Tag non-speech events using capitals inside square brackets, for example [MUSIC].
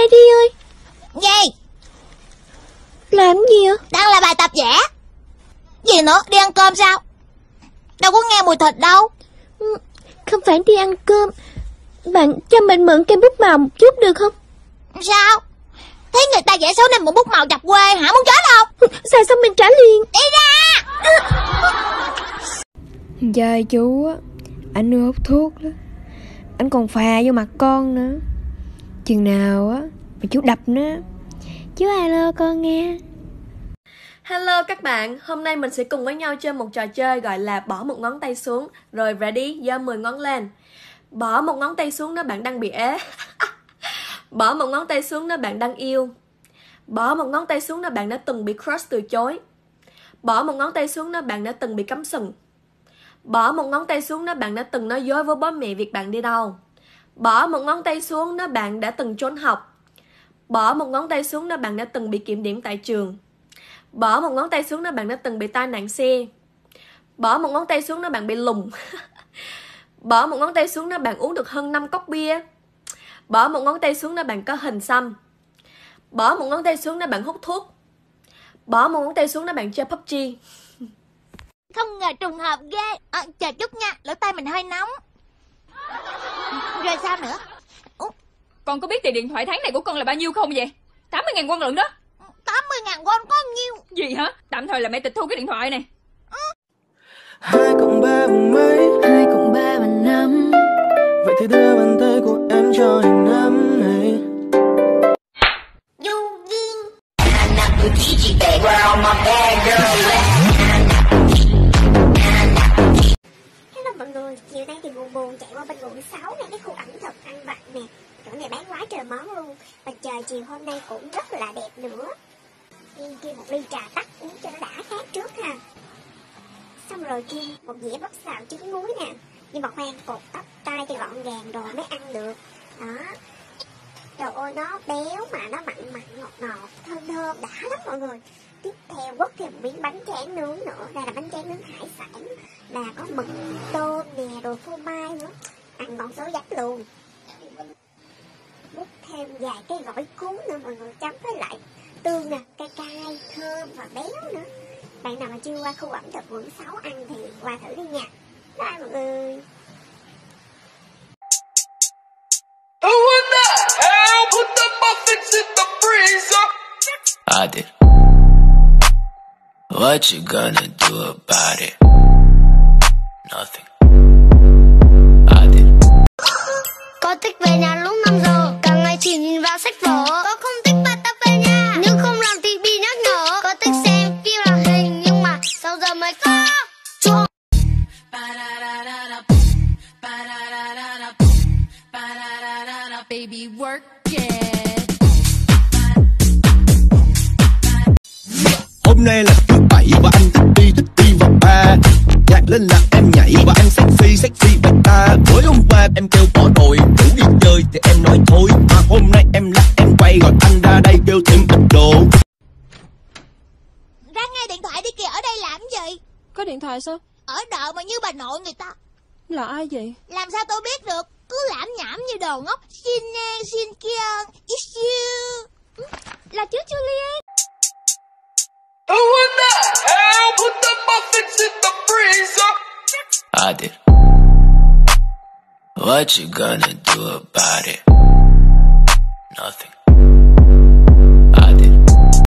Heidi ơi. Gì? Làm gì ạ? Đang là bài tập vẽ. Gì nữa? Đi ăn cơm sao? Đâu có nghe mùi thịt đâu. Ừ, Không phải đi ăn cơm. Bạn cho mình mượn cây bút màu một chút được không? Sao? Thấy người ta vẽ xấu nên một bút màu chọc quê hả? Muốn chết không? Xài xong mình trả liền? Đi ra! Dạ chú á Anh hút thuốc đó. Anh còn phà vô mặt con nữa Chừng nào á Mà chú đập nó. Chú alo con nghe. Hello các bạn, hôm nay mình sẽ cùng với nhau chơi một trò chơi gọi là bỏ một ngón tay xuống. Rồi ready, giơ 10 ngón lên. Bỏ một ngón tay xuống nếu bạn đang bị ế. [LAUGHS] Bỏ một ngón tay xuống nếu bạn đang yêu. Bỏ một ngón tay xuống nếu bạn đã từng bị crush từ chối. Bỏ một ngón tay xuống nếu bạn đã từng bị cắm sừng. Bỏ một ngón tay xuống nếu bạn đã từng nói dối với bố mẹ việc bạn đi đâu. Bỏ một ngón tay xuống nếu bạn đã từng trốn học. Bỏ một ngón tay xuống nếu bạn đã từng bị kiểm điểm tại trường. Bỏ một ngón tay xuống nếu bạn đã từng bị tai nạn xe. Bỏ một ngón tay xuống nếu bạn bị lùng. [LAUGHS] Bỏ một ngón tay xuống nếu bạn uống được hơn 5 cốc bia. Bỏ một ngón tay xuống nếu bạn có hình xăm. Bỏ một ngón tay xuống nếu bạn hút thuốc. Bỏ một ngón tay xuống nếu bạn chơi PUBG [LAUGHS] Không ngờ trùng hợp ghê. À, Chờ chút nha Lỗ tay mình hơi nóng. Rồi sao nữa? Con có biết tiền điện thoại tháng này của con là bao nhiêu không vậy? 80 ngàn quân lượng đó. 80 ngàn won có nhiêu? Gì hả? Tạm thời là mẹ tịch thu cái điện thoại này. Hai cộng ba bằng mấy? Hai cộng ba bằng năm. Vậy thì đưa bàn tay của em cho anh nắm này. Du duyên. Hello mọi người, chiều nay thì buồn buồn chạy qua bên quận 6 này cái khu ẩm thực ăn vặt nè. Chỗ này bán quá trời món luôn. Và trời chiều hôm nay cũng rất là đẹp nữa. Kiên kêu một ly trà tắc uống cho nó đã khát trước ha. Xong rồi kêu một dĩa bắp xào trứng muối nè. Nhưng mà khoan cột tóc tay cho gọn gàng rồi mới ăn được. Đó. Trời ơi nó béo mà nó mặn mặn ngọt ngọt thơm thơm đã lắm mọi người. Tiếp theo quất thêm một miếng bánh tráng nướng nữa. Đây là bánh tráng nướng hải sản Là có mực tôm nè rồi phô mai nữa Ngon số dắt luôn Quất thêm vài cái gỏi cuốn nữa mọi người chấm với lại tương nè Cay cay thơm và béo nữa Bạn nào mà chưa qua khu ẩm thực quận 6 ăn thì qua thử đi nha Bye mọi người? I did. What you gonna do about it? Nothing. Baby work it. Hôm nay là thứ bảy và anh thích đi thích đi vào ba. Nhạc lên là em nhảy và anh sexy sexy với ta. Mới hôm qua em kêu bỏ rồi Rủ đi chơi thì em nói thôi. Mà hôm nay em lắc em quay gọi anh ra đây kêu thêm ít đồ. Ra ngay điện thoại đi kìa Ở đây làm gì? Có điện thoại sao? Ở đợi mà như bà nội người ta Là ai vậy Làm sao tôi biết được Cứ lãm nhảm như đồ ngốc Xin nè xin kia It's you Là chú Juliet Who in the hell put the muffins in the freezer? I did. What you gonna do about it? Nothing.